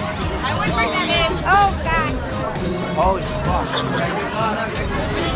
I went for seven. Oh, God. Oh, Holy fuck. Oh,